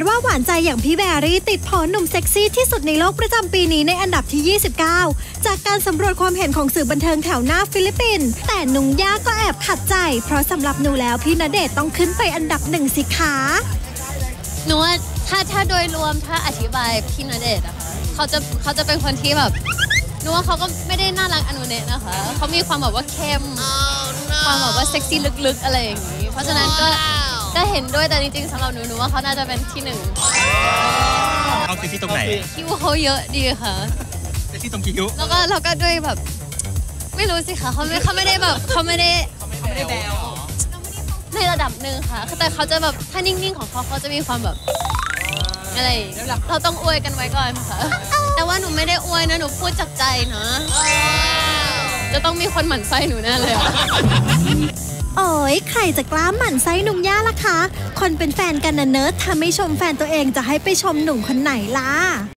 ศว่าหวานใจอย่างพี่แบรี่ติดโผหนุ่มเซ็กซี่ที่สุดในโลกประจำปีนี้ในอันดับที่ 29 จากการสำรวจความเห็นของสื่อบันเทิงแถวหน้าฟิลิปปินส์แต่น้องญ่าก็แอบขัดใจ เพราะสำหรับหนูแล้วพี่ณเดชน์ต้องขึ้นไปอันดับหนึ่งสิคะหนูว่าถ้าถ้าโดยรวมถ้าอธิบายพี่ณเดชน์อะค่ะเขาจะเขาจะเป็นคนที่แบบหนูว่าเขาก็ไม่ได้น่ารักอาโนเนะนะคะเขามีความแบบว่าเข้ม ความแบบว่าเซ็กซี่ลึกๆอะไรอย่างนี้ เพราะฉะนั้นก็ก็ เห็นด้วยแต่จริงๆสำหรับหนูหนูว่าเขาน่าจะเป็นที่หนึ่งเอาเซ็กซี่ตรงไหนคิวเขาเยอะดีค่ะเซ็กซี่ตรงคิ้วแล้วก็แล้วก็ด้วยแบบ ไม่รู้สิคะเขาไม่เขาไม่ได้แบบเขาไม่ได้ไม่ได้แบลในระดับหนึ่งค่ะ แต่เขาจะแบบถ้านิ่งๆของเขาเขาจะมีความแบบอะไรอย่างงี้เราต้องอวยกันไว้ก่อนค่ะ แต่ว่าหนูไม่ได้อวยนะหนูพูดจากใจนะจะต้องมีคนหมั่นไส้หนูแน่เลยอะ โอ้ยใครจะกล้าหมั่นไส้หนุ่มย่าล่ะคะ คนเป็นแฟนกันนะเนิร์ดถ้าไม่ชมแฟนตัวเองจะให้ไปชมหนุ่มคนไหนล่ะ